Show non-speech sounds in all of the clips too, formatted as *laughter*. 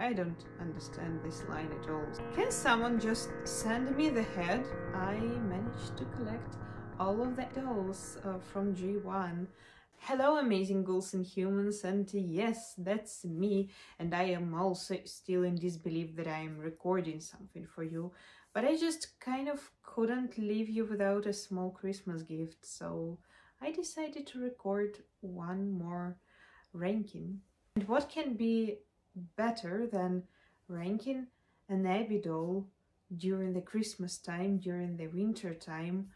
I don't understand this line at all. Can someone just send me the head? I managed to collect all of the dolls uh, from G1. Hello amazing ghouls and humans and yes, that's me and I am also still in disbelief that I am recording something for you but I just kind of couldn't leave you without a small Christmas gift so I decided to record one more ranking. And what can be better than ranking an Abbey doll during the Christmas time, during the winter time?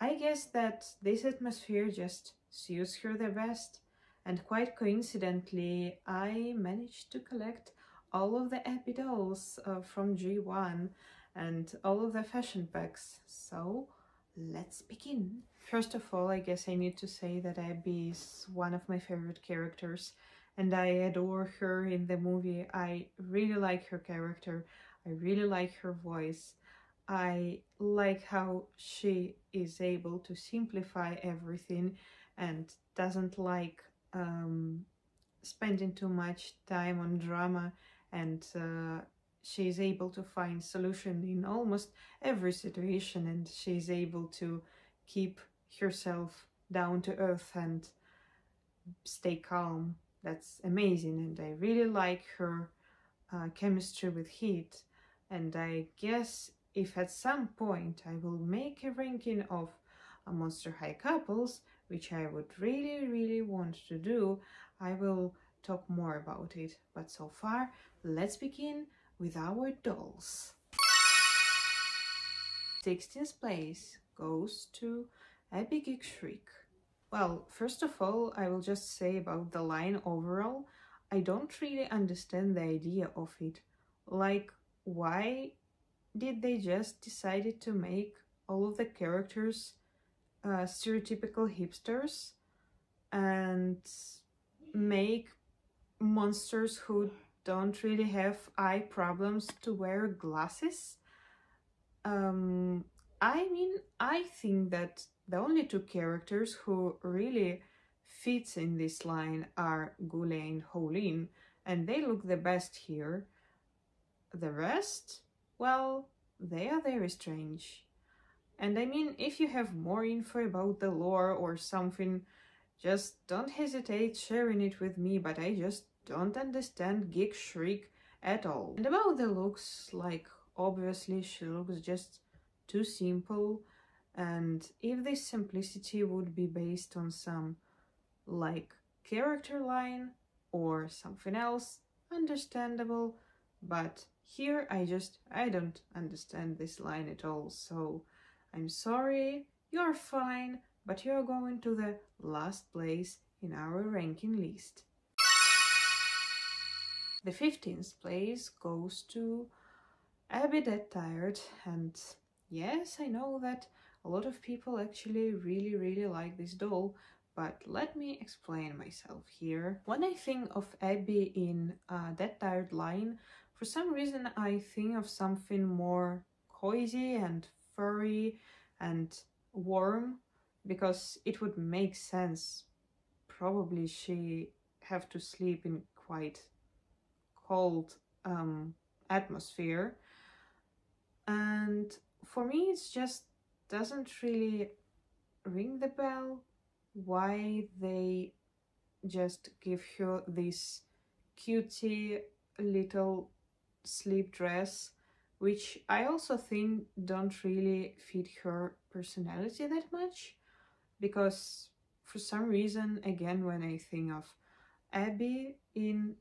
I guess that this atmosphere just suits her the best and quite coincidentally I managed to collect all of the Abbey dolls uh, from G1 and all of the fashion packs. So let's begin. First of all, I guess I need to say that Abbey is one of my favorite characters and I adore her in the movie. I really like her character. I really like her voice. I like how she is able to simplify everything and doesn't like um, spending too much time on drama and uh, she is able to find solution in almost every situation and she is able to keep herself down to earth and stay calm that's amazing and I really like her uh, chemistry with Heath. And I guess if at some point I will make a ranking of uh, Monster High couples which I would really really want to do I will talk more about it. But so far let's begin with our dolls. 16th place goes to Geek Shriek. Well, first of all, I will just say about the line overall, I don't really understand the idea of it. Like, why did they just decided to make all of the characters uh, stereotypical hipsters and make monsters who don't really have eye problems to wear glasses? Um, I mean, I think that the only two characters who really fits in this line are Gule and Howleen, and they look the best here. The rest, well, they are very strange. And I mean, if you have more info about the lore or something, just don't hesitate sharing it with me, but I just don't understand Geek Shriek at all. And about the looks, like, obviously she looks just too simple and if this simplicity would be based on some like character line or something else understandable. But here I just I don't understand this line at all. So I'm sorry you're fine but you're going to the last place in our ranking list. The 15th place goes to Abbey Dead Tired and yes I know that a lot of people actually really, really like this doll, but let me explain myself here. When I think of Abbey in uh, Dead Tired line, for some reason I think of something more cozy and furry and warm because it would make sense. Probably she have to sleep in quite cold um, atmosphere. And for me, it's just doesn't really ring the bell why they just give her this cutie little sleep dress which I also think don't really fit her personality that much because for some reason again when I think of Abbey in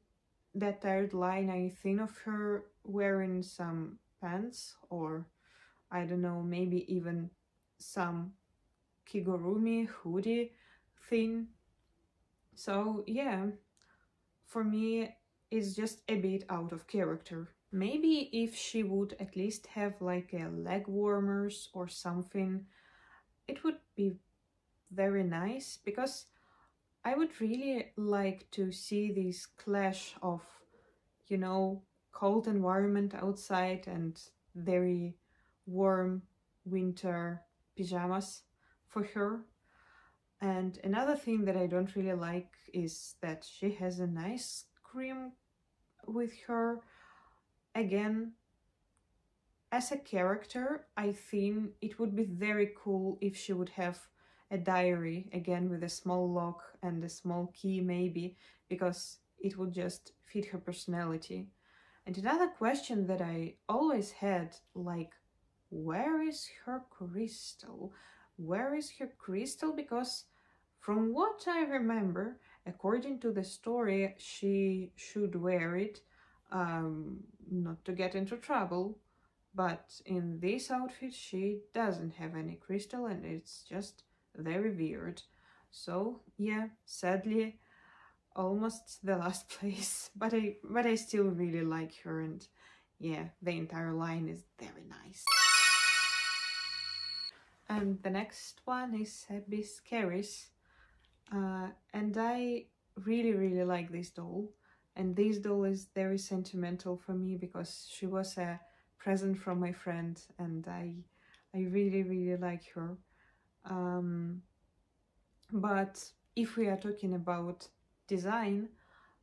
Dead Tired line I think of her wearing some pants or I don't know maybe even some kigurumi hoodie thing. So yeah, for me it's just a bit out of character. Maybe if she would at least have like a leg warmers or something, it would be very nice because I would really like to see this clash of, you know, cold environment outside and very warm winter pajamas for her. And another thing that I don't really like is that she has a nice cream with her. Again, as a character, I think it would be very cool if she would have a diary, again with a small lock and a small key maybe, because it would just fit her personality. And another question that I always had, like, where is her crystal? Where is her crystal? Because from what I remember, according to the story, she should wear it um, not to get into trouble. But in this outfit, she doesn't have any crystal and it's just very weird. So yeah, sadly, almost the last *laughs* place. But I but I still really like her and yeah, the entire line is very nice. And the next one is Abbey Scaris. Uh, and I really, really like this doll. And this doll is very sentimental for me because she was a present from my friend and I, I really, really like her. Um, but if we are talking about design,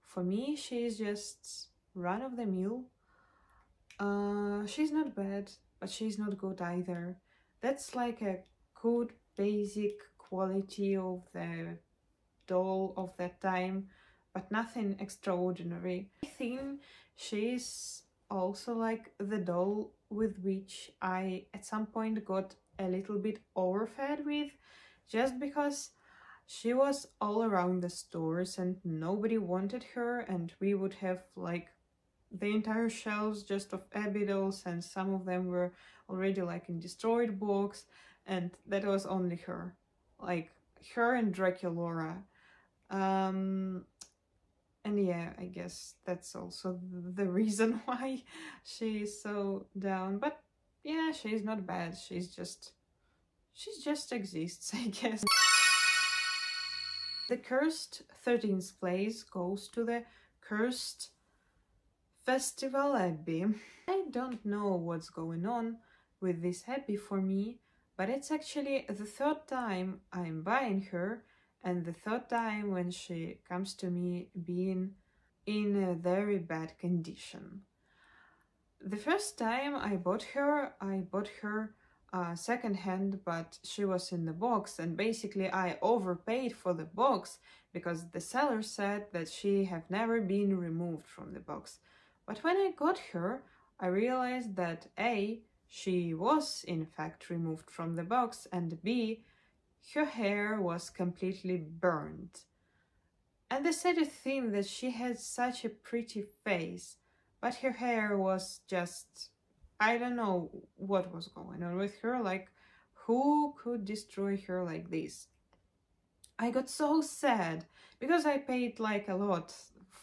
for me she is just run-of-the-mill. Uh, she's not bad, but she's not good either. That's like a good basic quality of the doll of that time, but nothing extraordinary. I think she's also like the doll with which I at some point got a little bit overfed with just because she was all around the stores and nobody wanted her and we would have like the entire shelves just of Abbey dolls and some of them were already like in destroyed box and that was only her. Like her and Draculaura um and yeah i guess that's also the reason *laughs* why she's so down. But yeah she's not bad. She's just she just exists *laughs* i guess. The cursed 13th place goes to the cursed festival abbey i don't know what's going on with this abbey for me but it's actually the third time i'm buying her and the third time when she comes to me being in a very bad condition. The first time I bought her, I bought her uh, second hand, but she was in the box, and basically I overpaid for the box because the seller said that she have never been removed from the box. But when I got her, I realized that A, she was in fact removed from the box, and B, her hair was completely burned. And they said a thing that she had such a pretty face, but her hair was just I don't know what was going on with her, like who could destroy her like this? I got so sad because I paid like a lot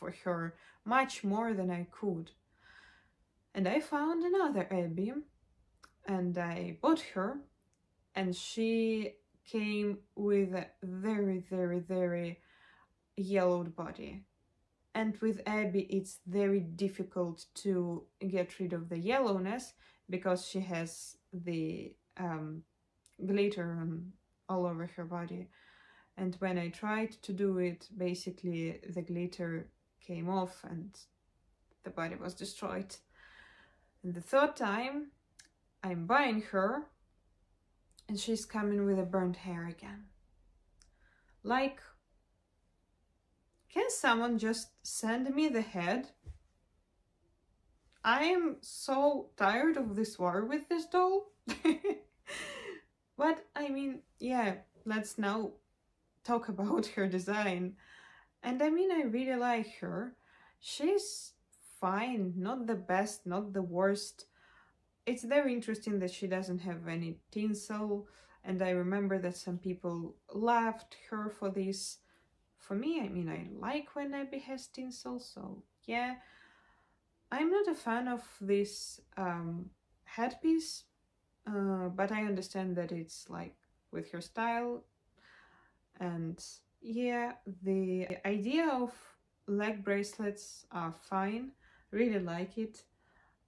for her, much more than I could. And I found another Abbey and I bought her and she came with a very, very, very yellowed body. And with Abbey, it's very difficult to get rid of the yellowness because she has the um, glitter all over her body. And when I tried to do it, basically the glitter came off and the body was destroyed. And the third time, I'm buying her and she's coming with a burnt hair again. Like, can someone just send me the head? I am so tired of this war with this doll. *laughs* but I mean, yeah, let's now talk about her design. And I mean, I really like her. She's fine, not the best, not the worst, it's very interesting that she doesn't have any tinsel and I remember that some people laughed her for this. For me, I mean, I like when Abbey has tinsel, so yeah. I'm not a fan of this um, headpiece, uh, but I understand that it's like with her style. And yeah, the idea of leg bracelets are fine, really like it.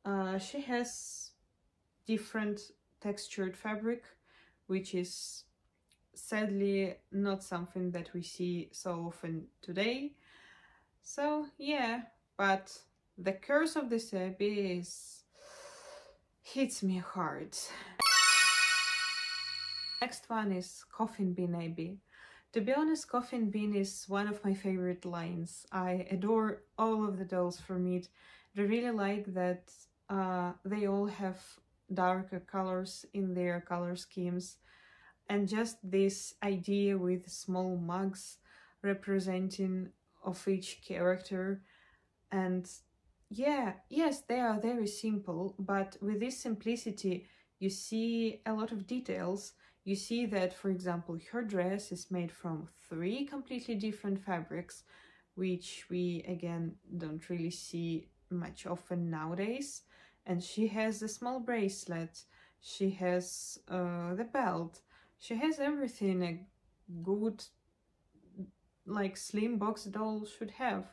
Uh, she has different textured fabric, which is sadly not something that we see so often today. So yeah, but The curse of this Abbey is hits me hard. Next one is Coffin Bean Abbey. To be honest, Coffin Bean is one of my favorite lines. I adore all of the dolls from it. I really like that uh, they all have darker colors in their color schemes and just this idea with small mugs representing of each character and yeah yes they are very simple but with this simplicity you see a lot of details you see that for example her dress is made from three completely different fabrics which we again don't really see much often nowadays. And she has a small bracelet she has uh, the belt she has everything a good like slim box doll should have.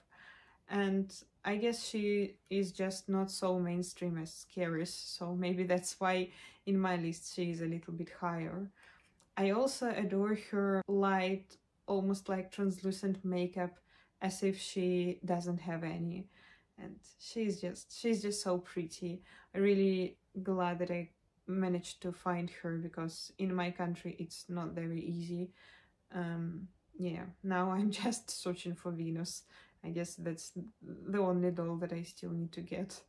And I guess she is just not so mainstream as Scaris, so maybe that's why in my list she is a little bit higher. I also adore her light, almost like translucent makeup, as if she doesn't have any. And she's just, she's just so pretty. I'm really glad that I managed to find her because in my country it's not very easy. Um, yeah, now I'm *laughs* just searching for Venus. I guess that's the only doll that I still need to get.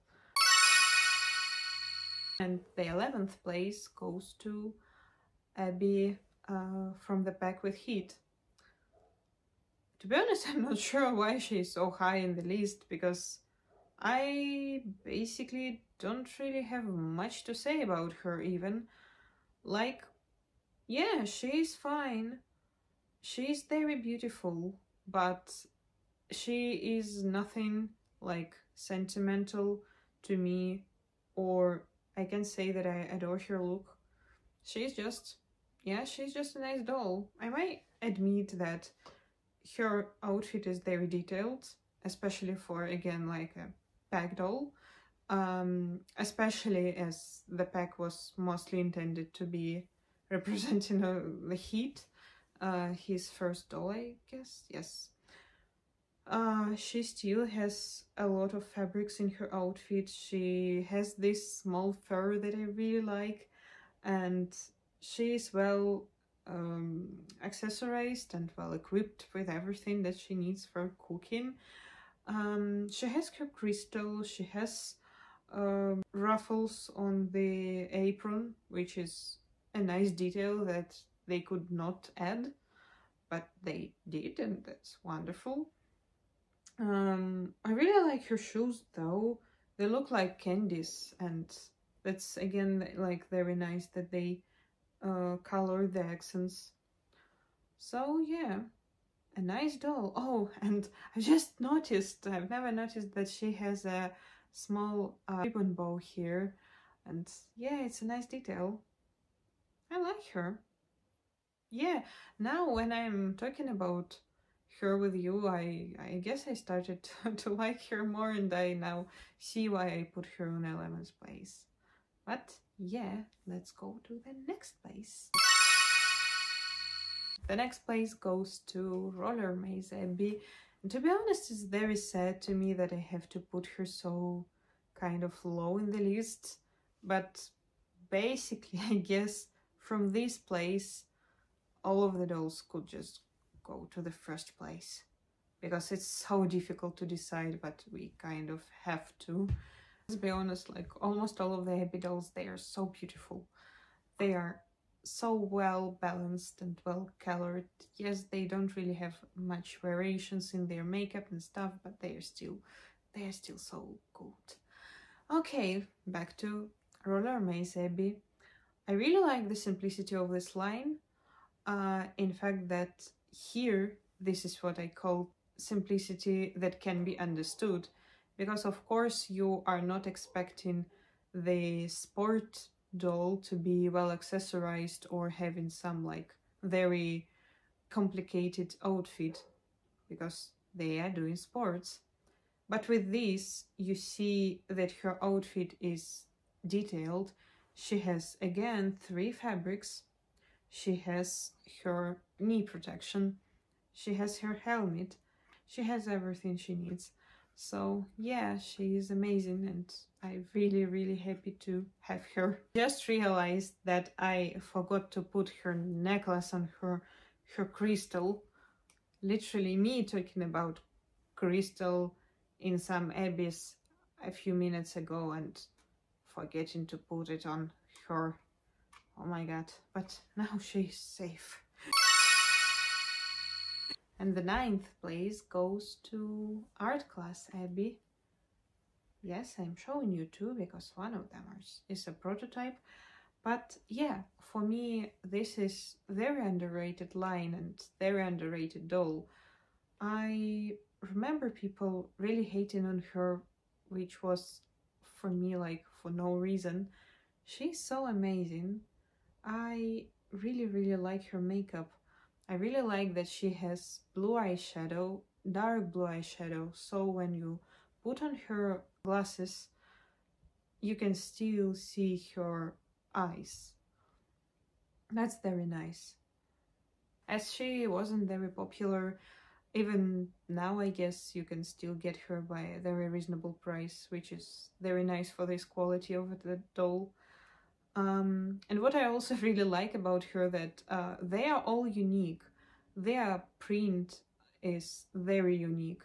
And the 11th place goes to Abbey uh, from the pack with Heath. To be honest, *laughs* I'm not sure why she's so high in the list because I basically don't really have much to say about her even. Like, yeah, she's fine. She's very beautiful, but she is nothing like sentimental to me or I can say that I adore her look. She's just, yeah, she's just a nice doll. I might admit that her outfit is very detailed, especially for, again, like a pack doll. Um, especially as the pack was mostly intended to be *laughs* representing uh, the Heath. Uh, his first doll, I guess, yes. Uh, she still has a lot of fabrics in her outfit. She has this small fur that I really like and she is well um, accessorized and well equipped with everything that she needs for cooking. Um, she has her crystal, she has uh, ruffles on the apron, which is a nice detail that they could not add, but they did and that's wonderful. Um, I really like her shoes though. They look like candies and that's again like very nice that they uh, color the accents. So yeah, a nice doll. Oh, and I just *laughs* noticed, I've never noticed that she has a small uh, ribbon bow here. And yeah, it's a nice detail. I like her. Yeah, now when I'm talking about her with you, I, I guess I started *laughs* to, to like her more and I now see why I put her on 11th place. But yeah, let's go to the next place. The next place goes to Roller Maze Abbey. And to be honest, it's very sad to me that I have to put her so kind of low in the list. But basically, *laughs* I guess from this place, all of the dolls could just go to the first place. Because it's so difficult to decide but we kind of have to. Let's be honest like almost all of the Abbey dolls they are so beautiful. They are so well balanced and well colored. Yes they don't really have much variations in their makeup and stuff but they are still they are still so good. Okay back to roller maze abbey. I really like the simplicity of this line. Uh in fact that here, this is what I call simplicity that can be understood. Because of course you are not expecting the sport doll to be well accessorized or having some like very complicated outfit because they are doing sports. But with this, you see that her outfit is detailed. She has again three fabrics she has her knee protection. She has her helmet. She has everything she needs. So yeah, she is amazing and I'm really, really happy to have her. Just realized that I forgot to put her necklace on her, her crystal. Literally me talking about crystal in some abyss a few minutes ago and forgetting to put it on her. Oh my god, but now she's safe. And the ninth place goes to art class Abbey. Yes, I'm showing you two because one of them is a prototype. But yeah, for me, this is very underrated line and very underrated doll. I remember people really hating on her, which was for me like for no reason. She's so amazing. I really, really like her makeup. I really like that she has blue eyeshadow, dark blue eyeshadow, so when you put on her glasses, you can still see her eyes. That's very nice. As she wasn't very popular, even now I guess you can still get her by a very reasonable price, which is very nice for this quality of the doll. Um, and what I also *laughs* really like about her that uh, they are all unique. Their print is very unique.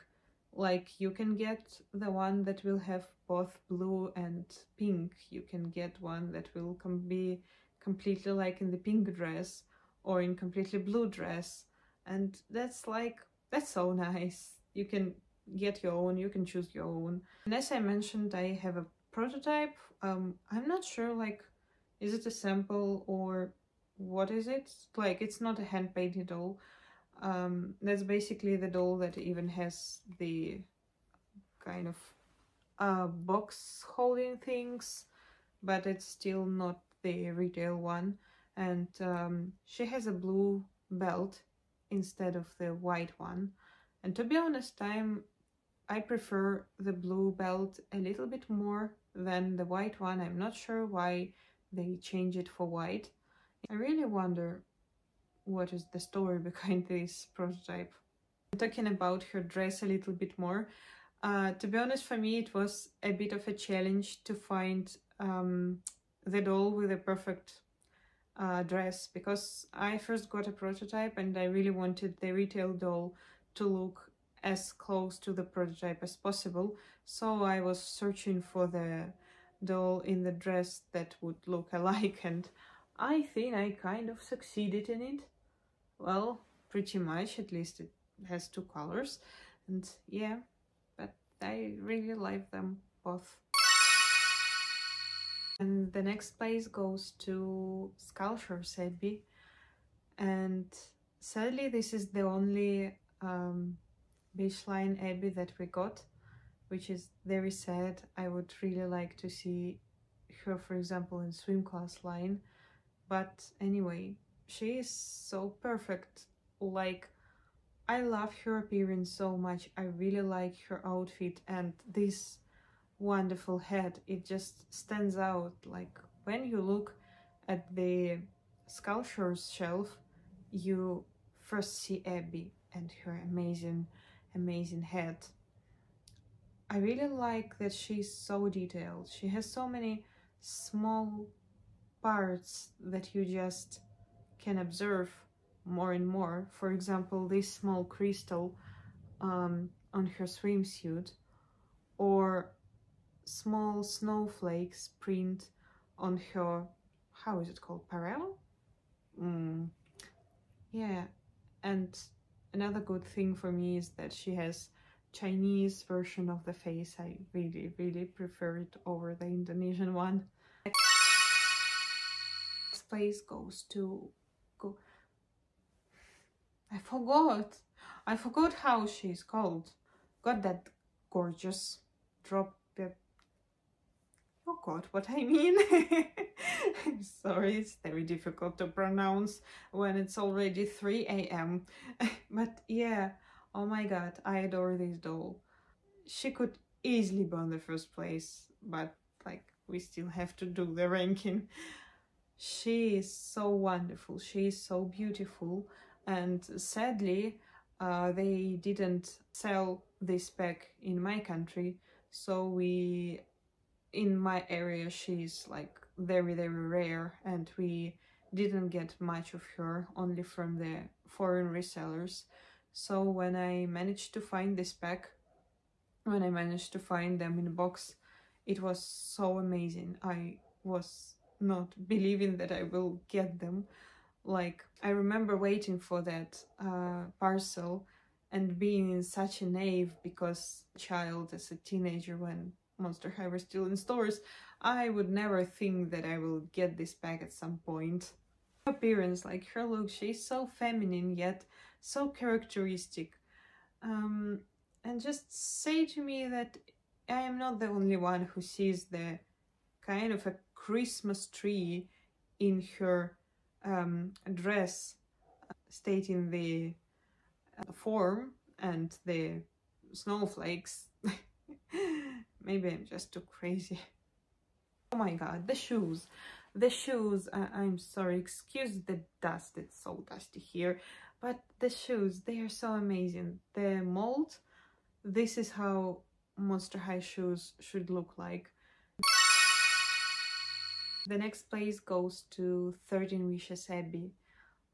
Like you can get the one that will have both blue and pink. You can get one that will com be completely like in the pink dress or in completely blue dress. And that's like, that's so *laughs* nice. You can get your own, you can choose your own. And as I mentioned, I have a prototype. Um, I'm not sure like is it a sample or what is it? Like, it's not a hand-painted doll. Um, that's basically the doll that even has the kind of uh, box holding things, but it's still not the retail one. And um, she has a blue belt instead of the white one. And to be honest, I'm I prefer the blue belt a little bit more than the white one. I'm not sure why they change it for white. I really wonder what is the story *laughs* behind this prototype. I'm Talking about her dress a little bit more, uh, to be honest for me it was a bit of a challenge to find um, the doll with a perfect uh, dress because I first got a prototype and I really wanted the retail doll to look as close to the prototype as possible so I was searching for the doll in the dress that would look alike and I think I kind of succeeded in it. Well, pretty much, at least it has two colors and yeah, but I really like them both. And the next place goes to Skull Shores Abbey and sadly this is the only um, Beachline Abbey that we got which is very sad. I would really like to see her, for example, in swim class line. But anyway, she is so perfect. Like, I love her appearance so much. I really like her outfit and this wonderful head. It just stands out. Like, when you look at the Skull Shores shelf, you first see Abbey and her amazing, amazing head I really like that she's so detailed. She has so many small parts that you just can observe more and more. For example, this small crystal um, on her swimsuit or small snowflakes print on her, how is it called, parallel? Mm. Yeah, and another good thing for me is that she has Chinese version of the face. I really, really prefer it over the Indonesian one. Next place goes to... go. I forgot. I forgot how she's called. Got that gorgeous drop Oh god, what I mean? I'm *laughs* sorry, it's very difficult to pronounce when it's already 3 a.m. *laughs* but yeah, Oh my god, I adore this doll. She could easily be on the first place, but like we still have to do the ranking. She is so wonderful, she is so beautiful. And sadly uh, they didn't sell this pack in my country. So we in my area she's like very very rare. And we didn't get much of her only from the foreign resellers so when i managed to find this pack when i managed to find them in a box it was so amazing i was not *laughs* believing that i will get them like i remember waiting for that uh, parcel and being in such a naive because child as a teenager when Monster High were still in stores, I would never think that I will get this bag at some point. Appearance, like her look, she's so feminine yet so characteristic. Um, and just say to me that I am not the only one who sees the kind of a Christmas tree in her um, dress, stating the uh, form and the snowflakes. *laughs* Maybe I'm just too crazy. Oh my god, the shoes. The shoes, uh, I'm sorry, excuse the dust, it's so dusty here. But the shoes, they are so amazing. The mold, this is how Monster High shoes should look like. The next place goes to 13 Wishes Abbey.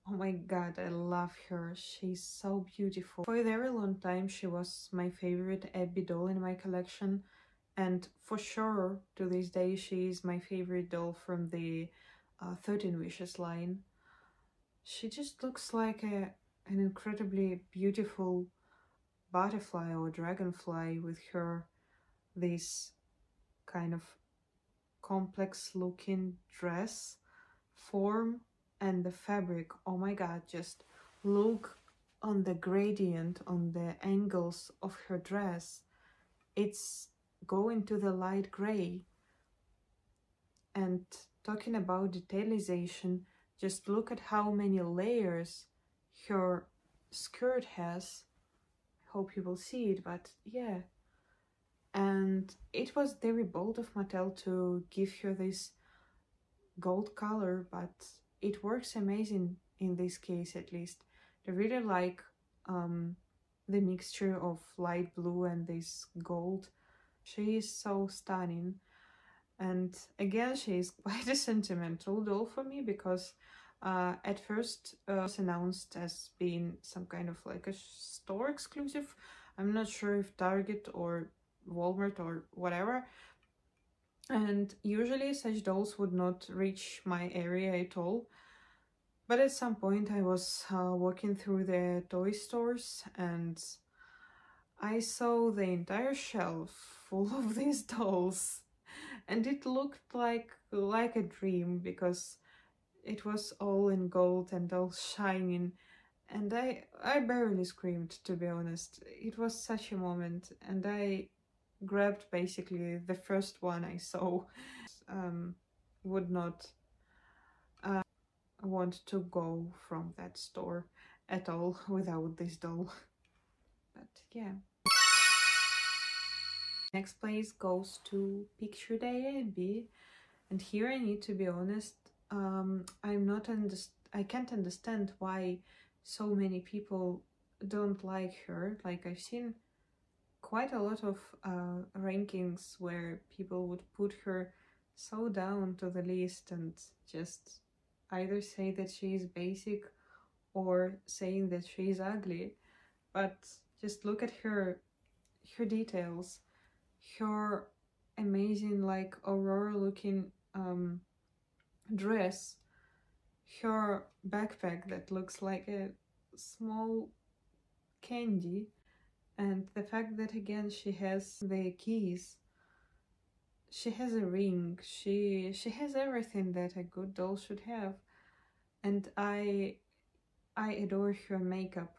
Oh my god, I love her. She's so beautiful. For a very long time, she was my favorite Abbey doll in my collection. And for sure, to this day, she is my favorite doll from the uh, 13 Wishes line. She just looks like a, an incredibly beautiful butterfly or dragonfly with her this kind of complex looking dress form and the fabric oh my god just look on the gradient on the angles of her dress. It's going to the light gray. And talking about detailization just look at how many layers her skirt has I hope you will see it but yeah and it was very bold of Mattel to give her this gold color but it works amazing in this case at least. I really like um, the mixture of light blue and this gold. She is so stunning. And again, she is *laughs* quite a sentimental doll for me because uh, at first uh, was announced as being some kind of like a store exclusive. I'm not sure if Target or Walmart or whatever, and usually such dolls would not reach my area at all. But at some point I was uh, walking through the toy stores and I saw the entire shelf full of *laughs* these dolls and it looked like like a dream because it was all in gold and all shining and I I barely screamed to be honest. It was such a moment and I grabbed basically the first one I saw. *laughs* Um, would not uh, want to go from that store at all *laughs* without this doll. But yeah. Next place goes to Picture Day Abbey. And here I need to be honest, um, I'm not I can't understand why so many people don't like her. Like I've seen quite a lot of uh, rankings where people would put her so down to the list and just either say that she is basic or saying that she is ugly but just look at her her details her amazing like aurora looking um dress her backpack that looks like a small candy and the fact that again she has the keys she has a ring she she has everything that a good doll should have and i i adore her makeup.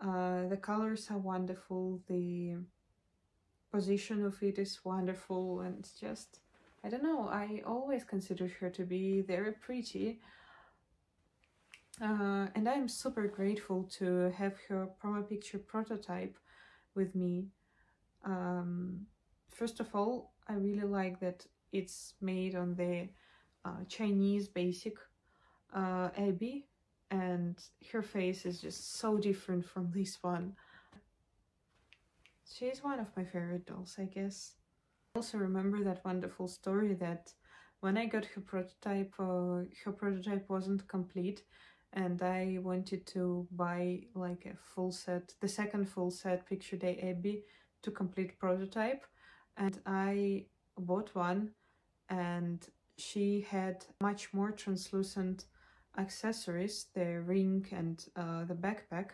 Uh the colors are wonderful the position of it is wonderful and it's just i don't know i always considered her to be very pretty uh, and I'm super grateful to have her promo picture prototype with me. Um, first of all, I really like that it's made on the uh, Chinese basic uh, Abbey and her face is just so different from this one. She's one of my favorite dolls, I guess. Also remember that wonderful story that when I got her prototype, uh, her prototype wasn't complete and I wanted to buy like a full set, the second full set Picture Day Abbey to complete prototype and I bought one and she had much more translucent accessories, the ring and uh, the backpack.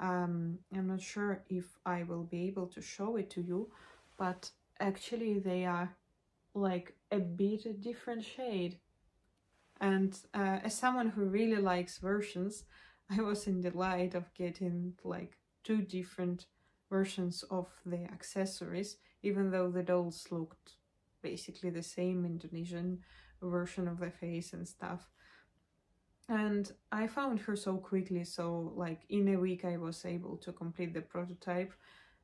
Um, I'm not sure if I will be able to show it to you, but actually they are like a bit different shade. And uh, as someone who really likes versions, *laughs* I was in delight of getting like two different versions of the accessories, even though the dolls looked basically the same Indonesian version of the face and stuff. And I found her so quickly, so like in a week I was able to complete the prototype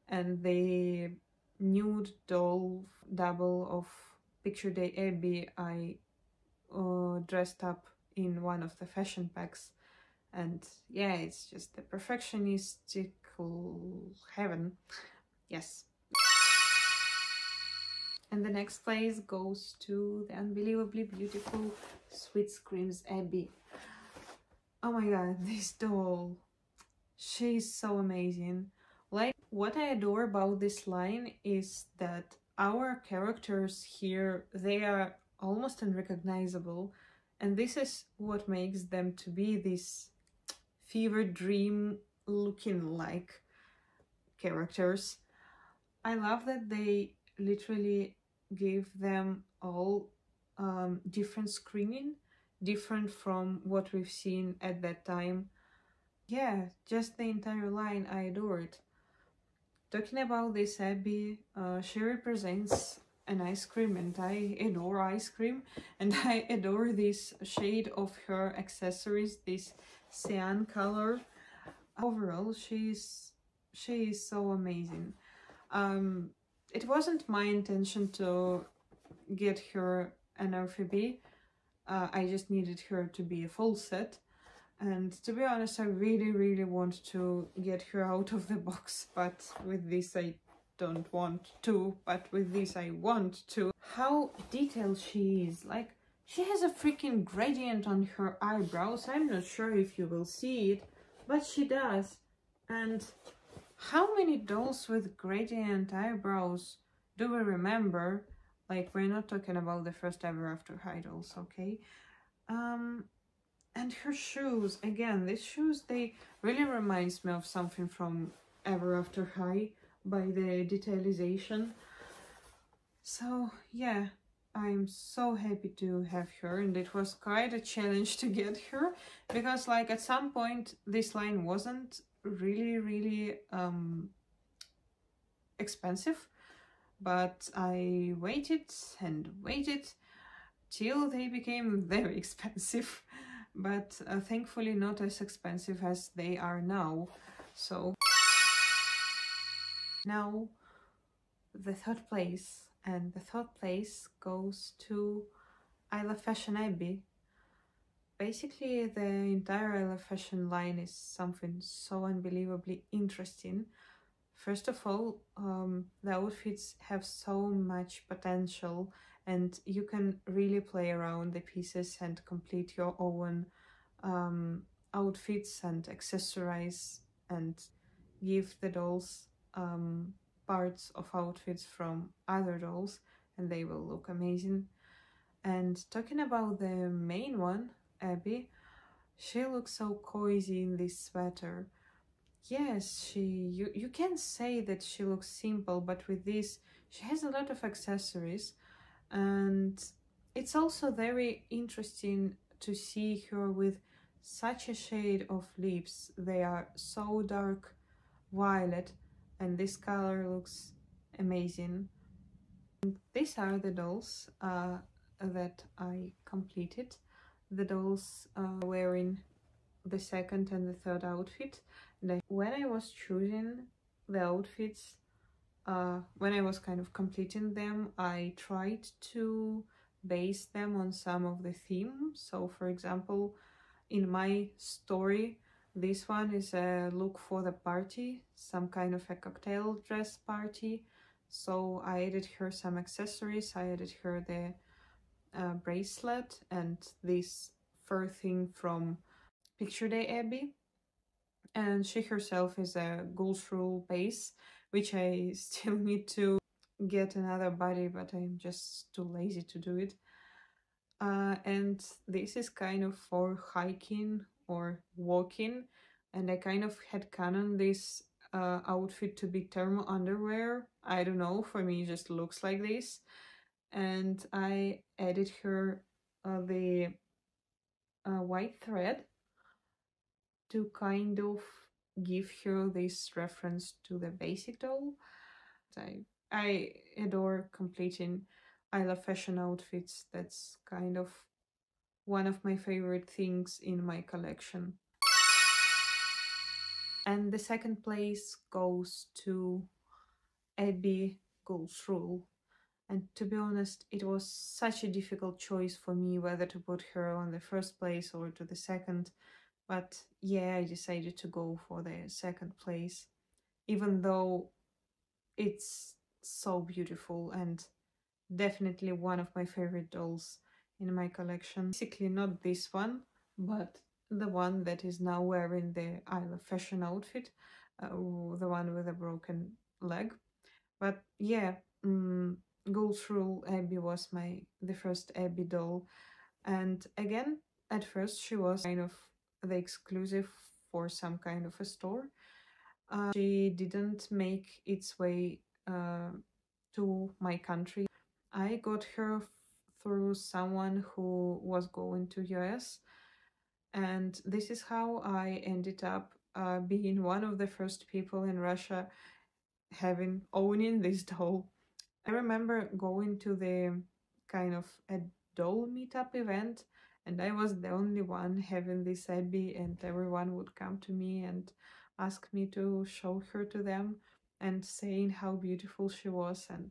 and the nude doll double of Picture Day Abbey I uh, dressed up in one of the fashion packs. And yeah it's just the perfectionistic heaven. Yes. And the next place goes to the unbelievably beautiful Sweet Screams Abbey. Oh my god, *laughs* this doll. She's so amazing. Like, what I adore about this line is that our characters here, they are almost unrecognizable. And this is what makes them to be these fever dream looking like characters. I love that they literally gave them all um, different screening, different from what we've seen at that time. Yeah, just the entire line, I adore it. Talking about this Abbey, uh, she represents an ice cream and I adore ice cream *laughs* and I adore this shade of her accessories, this cyan color. Overall, she's she is so amazing. Um, it wasn't my intention to get her an RFB. Uh, I just needed her to be a full set. And to be honest, I really, really want to get her out of the box, but with this I don't want to, but with this I want to. How detailed she is, like, she has a freaking gradient on her eyebrows. I'm not sure if you will see it, but she does. And how many dolls with gradient eyebrows do we remember? Like, we're not talking about the first ever After dolls, okay? Um, and her shoes, again, these shoes, they really reminds me of something from Ever After High by the detailization. So, yeah, I'm so happy to have her and it was quite a challenge to get her because like at some point this line wasn't really really um expensive but I waited and waited till they became *laughs* very expensive. But uh, thankfully not as expensive as they are now. So now the third place and the third place goes to I Love Fashion Abbey basically the entire I Love Fashion line is something so unbelievably interesting First of all, um, the outfits have so much potential and you can really play around the pieces and complete your own um, outfits and accessorize and give the dolls um, parts of outfits from other dolls and they will look amazing. And talking about the main one, Abbey, she looks so cozy in this sweater yes she you you can say that she looks simple but with this she has a lot of accessories. And it's also very interesting to see her with such a shade of lips. They are so dark violet and this color looks amazing. These are the dolls uh, that I completed. The dolls uh, wearing the second and the third outfit when I was choosing the outfits, uh, when I was kind of completing them, I tried to base them on some of the theme. So for example, in my story, This one is a look for the party, some kind of a cocktail dress party. So I added her some accessories. I added her the uh, bracelet and this fur thing from Picture Day Abbey. And she herself is a Ghouls Rule base, which I *laughs* still need to get another body, but I'm just too lazy to do it. Uh, and this is kind of for hiking or walking. And I kind of had canon this uh, outfit to be thermal underwear. I don't know, for me it just looks like this. And I added her uh, the uh, white thread to kind of give her this reference to the basic doll. I I adore completing I love fashion outfits. That's kind of one of my favorite things in my collection. And the second place goes to Abbey Ghouls Rule. And to be honest, it was such a difficult choice for me whether to put her on the first place or to the second. But yeah, I decided to go for the second place, even though it's so beautiful and definitely one of my favorite dolls in my collection. Basically not this one, but the one that is now wearing the I Love Fashion outfit, uh, the one with a broken leg. But yeah, um, Ghouls Rule Abbey was my the first Abbey doll, and again, at first she was kind of the exclusive for some kind of a store. Uh, she didn't make its way uh, to my country I got her through someone who was going to US and this is how I ended up uh, being one of the first people in Russia having owning this doll. I remember going to the kind of a doll meetup event and I was the only one having this Abbey and everyone would come to me and ask me to show her to them and saying how beautiful she was and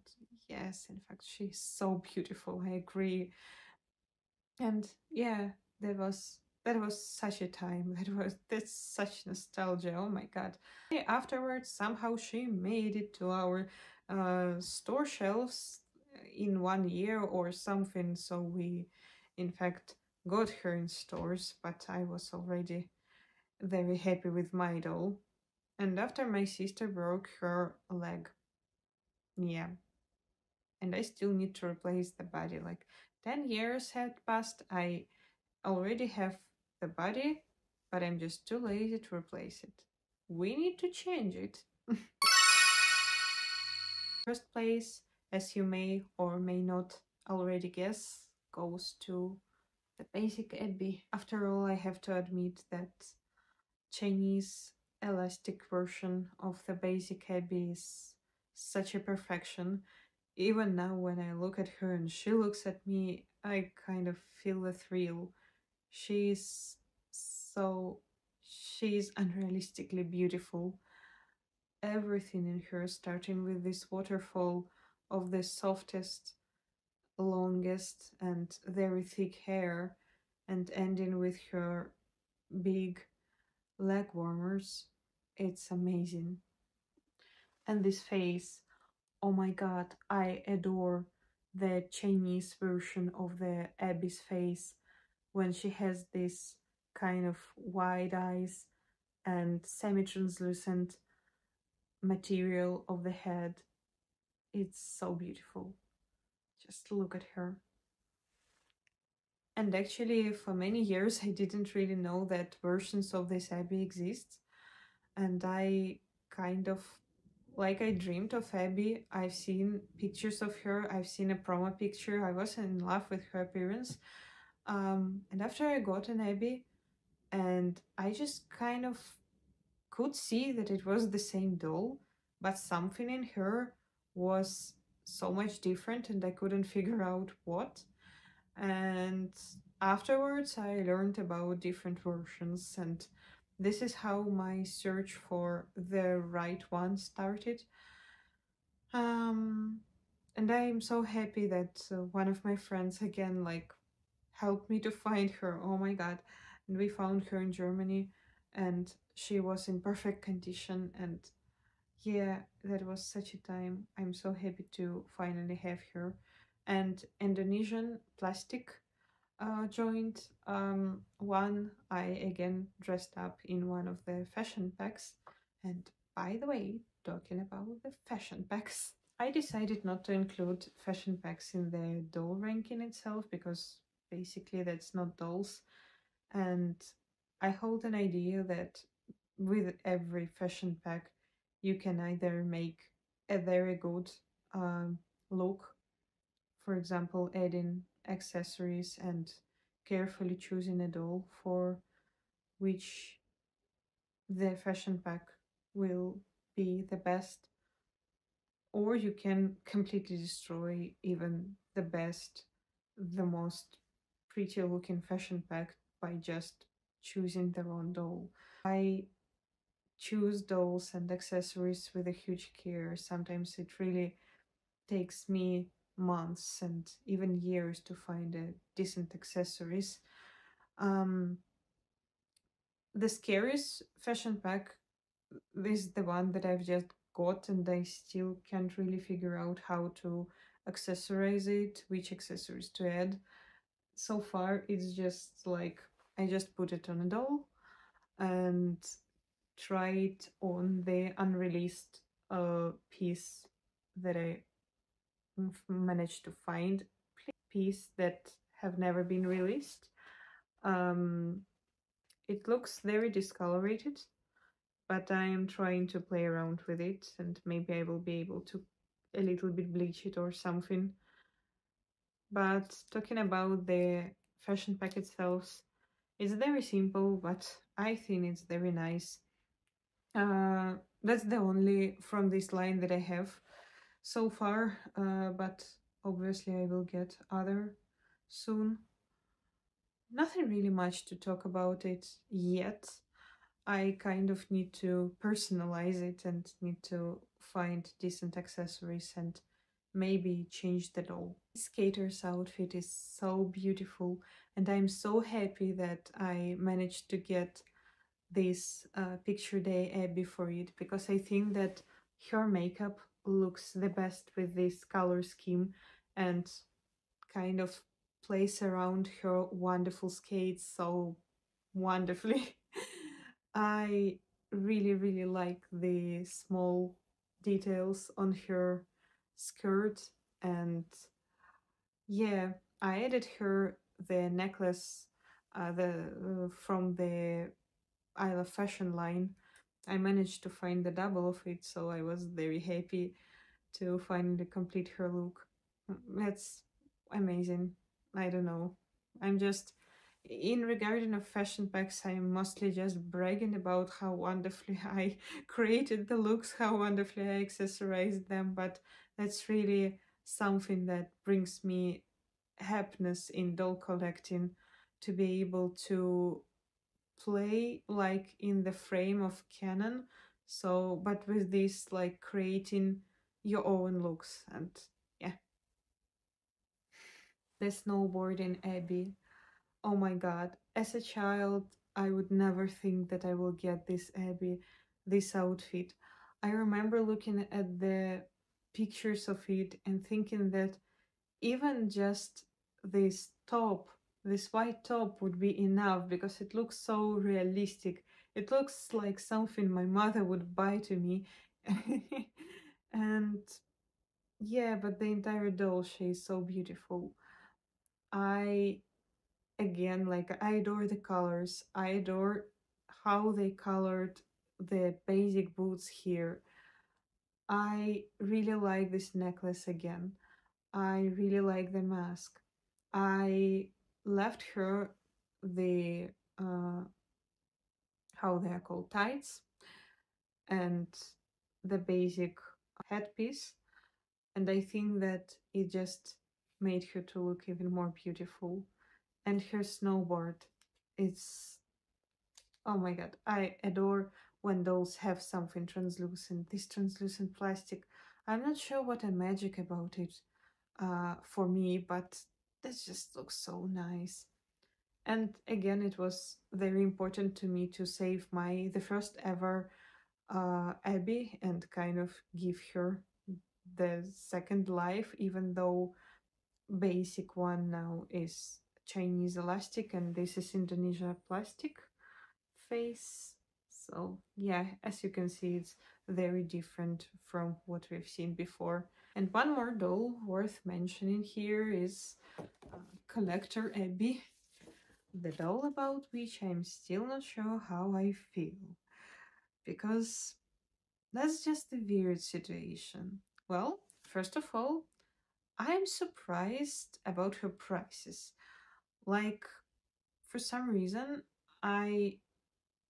yes in fact she's so beautiful i agree. And yeah there was that was such a time that *laughs* was that's such nostalgia oh my god. Afterwards somehow she made it to our uh, store shelves in one year or something so we in fact got her in stores but i was already very happy with my doll and after my sister broke her leg yeah and I still need to replace the body. Like 10 years had passed, I already have the body, but I'm just too lazy to replace it. We need to change it. *laughs* First place, as you may or may not already guess, goes to the basic Abbey. After all, I have to admit that Chinese elastic version of the basic Abbey is such a perfection even now when I look at her and she looks at me, I kind of feel a thrill. She's so she's unrealistically beautiful. Everything in her, starting with this waterfall of the softest, longest, and very thick hair, and ending with her big leg warmers, it's amazing. And this face, oh my god, I adore the Chinese version of the Abbey's face when she has this kind of wide eyes and semi-translucent material of the head. It's so beautiful. Just look at her. And actually, for many years, I didn't really know that versions of this Abbey exist. And I kind of like I dreamed of Abbey. I've seen pictures of her. I've seen a promo picture. I was in love with her appearance. Um, and after I got an Abbey, and I just kind of could see that it was the same doll, but something in her was so much different, and I couldn't figure out what. And afterwards, I learned about different versions and this is how my search for the right one started. Um, and I am so happy that uh, one of my friends again like helped me to *laughs* find her. Oh my god. And we found her in Germany and she was in perfect condition and yeah that was such a time. I'm so happy to finally have her. And indonesian plastic uh, joint um, one i again dressed up in one of the fashion packs. And by the way talking about the fashion packs *laughs* i decided not to include fashion packs in the doll ranking itself because basically that's not dolls. And i hold an idea that with every fashion pack you can either make a very good um, look for example adding accessories and carefully choosing a doll for which the fashion pack will be the best or you can completely destroy even the best the most pretty looking fashion pack by just choosing the wrong doll. I choose dolls and accessories with a huge care sometimes it really takes me months and even years to find a decent accessories. Um, the scariest fashion pack is the one that I've just got and I still can't really figure out how to accessorize it, which accessories to add. So far, it's just like I just put it on a doll and try it on the unreleased uh, piece that I managed to find piece that have never been released. Um, it looks very discolorated, but I am trying to play around with it and maybe I will be able to a little bit bleach it or something. But talking about the fashion pack itself, it's very simple, but I think it's very nice. Uh, that's the only from this line that I have so far, uh, but obviously I will get other soon. Nothing really much to talk about it yet. I kind of need to personalize it and need to find decent accessories and maybe change the doll. Skater's outfit is so beautiful and I'm so happy that I managed to get this uh, picture day Abbey for it because I think that her makeup looks the best with this color scheme and kind of plays around her wonderful skates so wonderfully. *laughs* I really, really like the small details on her skirt and yeah, I added her the necklace uh, the uh, from the I Love Fashion line I managed to find the double of it, so I was very happy to finally complete her look. Mm, that's amazing. I don't know. I'm just in regarding of fashion packs, I'm mostly just bragging about how wonderfully *laughs* I created the looks, how wonderfully I accessorized them, but that's really something that brings me happiness in doll collecting to be able to play like in the frame of canon so but with this like creating your own looks and yeah. The snowboarding abbey. Oh my god. As a child i would never think that i will get this abbey this outfit. I remember looking at the pictures of it and thinking that even just this top this white top would be enough because it looks so realistic. It looks like something my mother would buy to me. *laughs* and yeah, but the entire doll, she is so beautiful. I, again, like, I adore the colors. I adore how they colored the basic boots here. I really like this necklace again. I really like the mask. I left her the uh, how they are called tights and the basic headpiece. And i think that it just made her to look even more beautiful. And her snowboard it's oh my god i adore when dolls have something translucent this translucent plastic. I'm not sure what a magic about it uh, for me but this just looks so nice. And again, it was very important to me to save my the first ever uh, Abbey and kind of give her the second life, even though basic one now is Chinese elastic and this is Indonesia plastic face. So yeah, as you can see, it's very different from what we've seen before. And one more doll worth mentioning here is uh, Collector Abbey, the doll about which I'm still not sure how I feel. Because that's just a weird situation. Well, first of all, I'm surprised about her prices. Like, for some reason, I,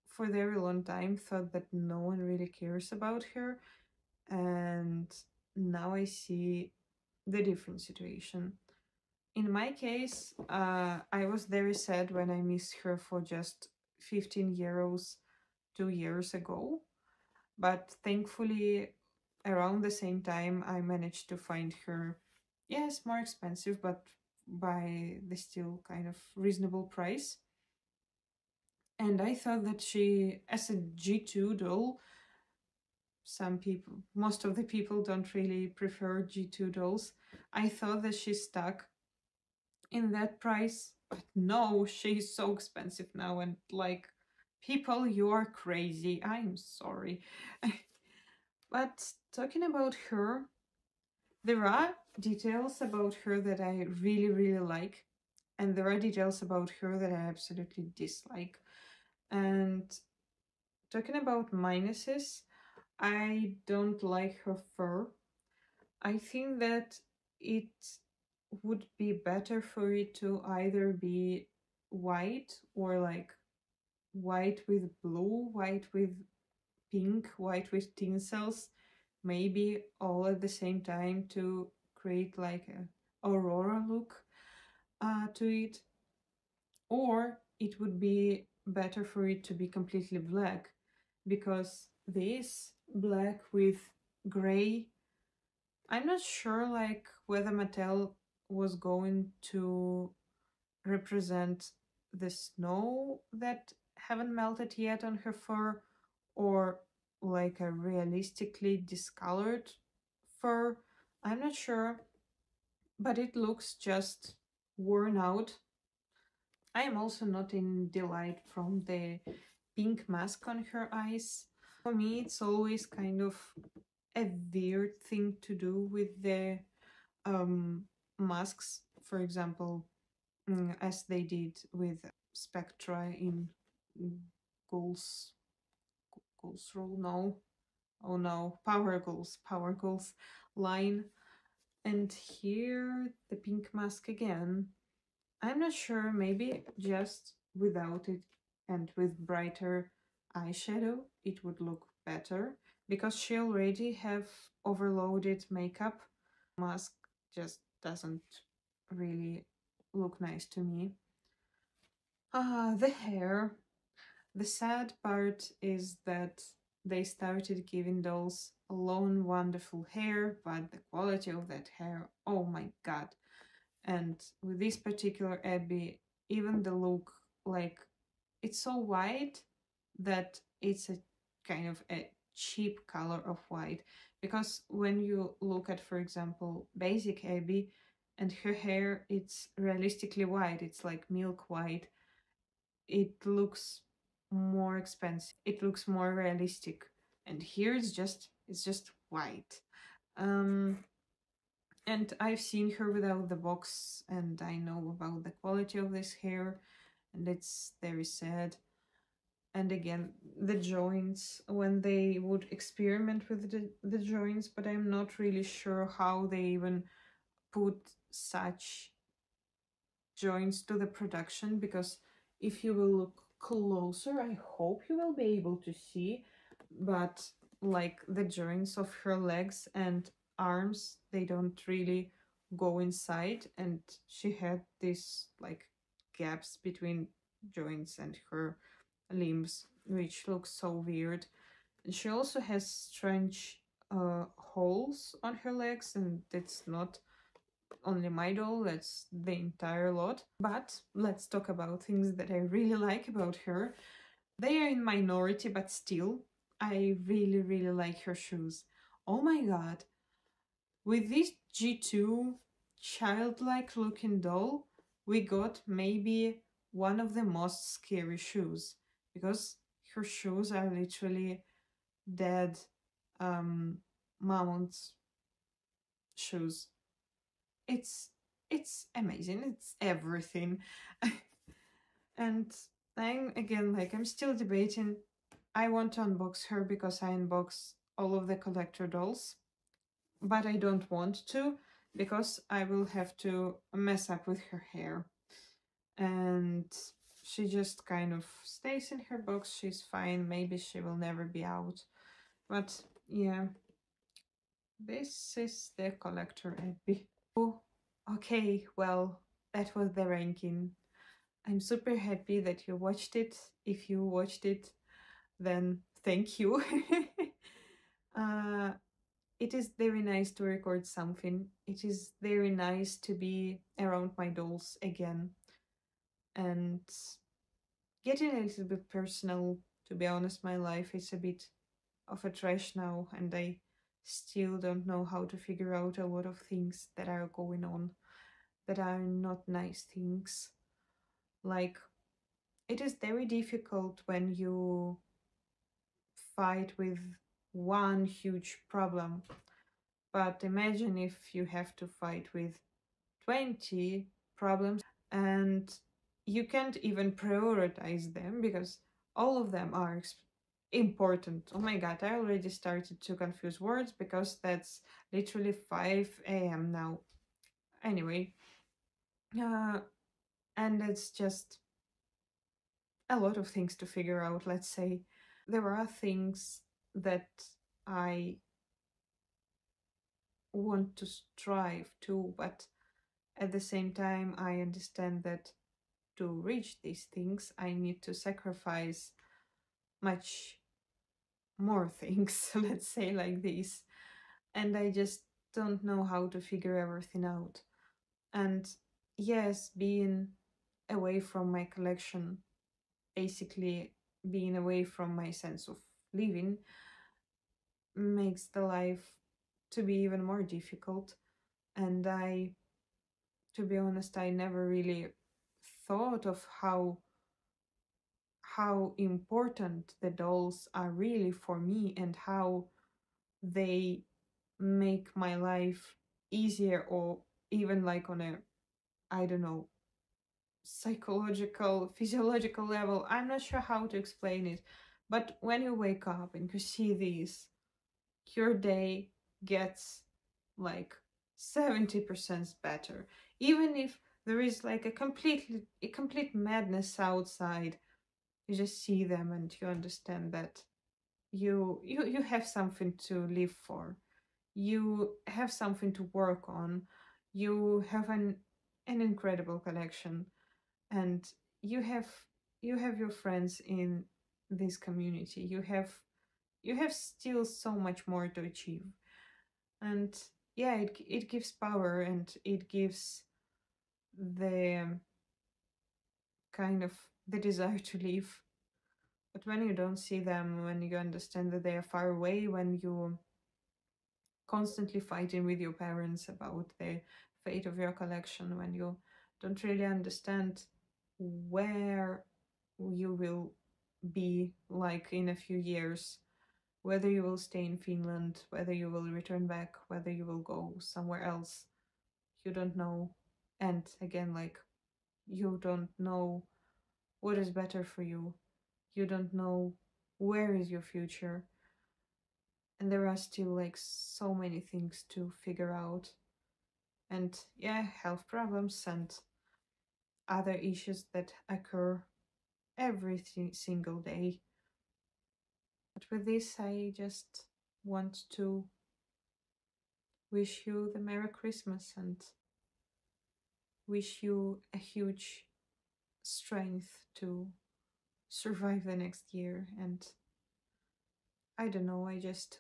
for a very long time, thought that no one really cares about her. And now I see the different situation. In my case, uh, I was very sad when I missed her for just 15 euros two years ago. But thankfully, around the same time, I managed to find her, yes, more expensive, but by the still kind of reasonable price. And I thought that she, as a G2 doll, some people, most of the people don't really prefer G2 dolls. I thought that she's stuck in that price, but no, she's so expensive now. And like, people, you are crazy. I'm sorry. *laughs* but talking about her, there are details about her that I really, really like. And there are details about her that I absolutely dislike. And talking about minuses, I don't like her fur. I think that it would be better for it to either be white or like white with blue, white with pink, white with tinsels, maybe all at the same time to create like a aurora look uh, to it. Or it would be better for it to be completely black because this black with gray. I'm not sure like whether Mattel was going to represent the snow that haven't melted yet on her fur or like a realistically discolored fur. I'm not sure, but it looks just worn out. I am also not in delight from the pink mask on her eyes. For me, it's always kind of a weird thing to do with the um, masks, for example, mm, as they did with Spectra in Ghouls, Ghouls Rule, no, oh no, Power Ghouls, Power Ghouls line. And here, the pink mask again. I'm not sure, maybe just without it and with brighter eyeshadow it would look better because she already have overloaded makeup. Mask just doesn't really look nice to me. Uh, the hair. The sad part is that they started giving dolls long wonderful hair but the quality of that hair oh my god. And with this particular abbey even the look like it's so white that it's a kind of a cheap color of white. Because when you look at for example basic abbey and her hair it's realistically white. It's like milk white. It looks more expensive. It looks more realistic. And here it's just it's just white. Um and i've seen her without the box and i know about the quality of this hair and it's very sad and again the joints when they would experiment with the, the joints but i'm not really sure how they even put such joints to the production because if you will look closer i hope you will be able to see but like the joints of her legs and arms they don't really go inside and she had these like gaps between joints and her limbs, which looks so weird. And she also has strange uh, holes on her legs, and it's not only my doll, that's the entire lot. But let's talk about things that I really *laughs* like about her. They are in minority, but still, I really, really like her shoes. Oh my god. With this G2 childlike looking doll, we got maybe one of the most scary shoes because her shoes are literally dead um mammoth's shoes. It's it's amazing. It's everything. *laughs* And i'm again like i'm still debating. I want to unbox her because i unbox all of the collector dolls but i don't want to because i will have to mess up with her hair. And she just kind of stays in her box she's fine maybe she will never be out but yeah this is the collector Abbey. Oh, okay, well, that was the ranking. I'm super happy that you watched it. If you watched it, then thank you. *laughs* uh, it is very nice to record something. It is very nice to be around my dolls again. And getting a little bit personal, to be honest, my life is a bit of a trash now, and I still don't know how to figure out a lot of things that are going on that are not nice things. Like, it is very difficult when you fight with one huge problem. But imagine if you have to fight with 20 problems and you can't even prioritize them because all of them are important. Oh my god, I already started to confuse words because that's literally 5 a.m. now. Anyway, uh, and it's just a lot of things to figure out, let's say. There are things that I want to strive to, but at the same time, I understand that to reach these things, I need to sacrifice much more things, *laughs* let's say like this. And I just don't know how to figure everything out. And yes, being away from my collection, basically being away from my sense of living, makes the life to be even more difficult. And I, to be honest, I never really thought of how how important the dolls are really for me and how they make my life easier or even like on a i don't know psychological physiological level. I'm not sure how to explain it but when you wake up and you see these your day gets like 70% better. Even if there is like a complete a complete madness outside. You just see them and you understand that you you you have something to live for. You have something to work on. You have an an incredible collection. And you have you have your friends in this community. You have you have still so much more to achieve. And yeah it, it gives power and it gives the kind of the desire to leave. But when you don't see them, when you understand that they are far away, when you constantly fighting with your parents about the fate of your collection, when you don't really understand where you will be like in a few years, whether you will stay in Finland, whether you will return back, whether you will go somewhere else, you don't know. And again, like, you don't know what is better for you. You don't know where is your future. And there are still like so many things to figure out. And yeah, health problems and other issues that occur every single day. But with this, I just want to wish you the Merry Christmas and wish you a huge strength to survive the next year and I don't know, I just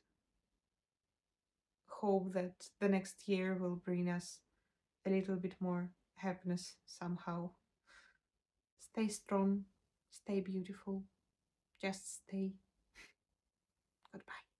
hope that the next year will bring us a little bit more happiness somehow. Stay strong, stay beautiful, just stay. *laughs* Goodbye.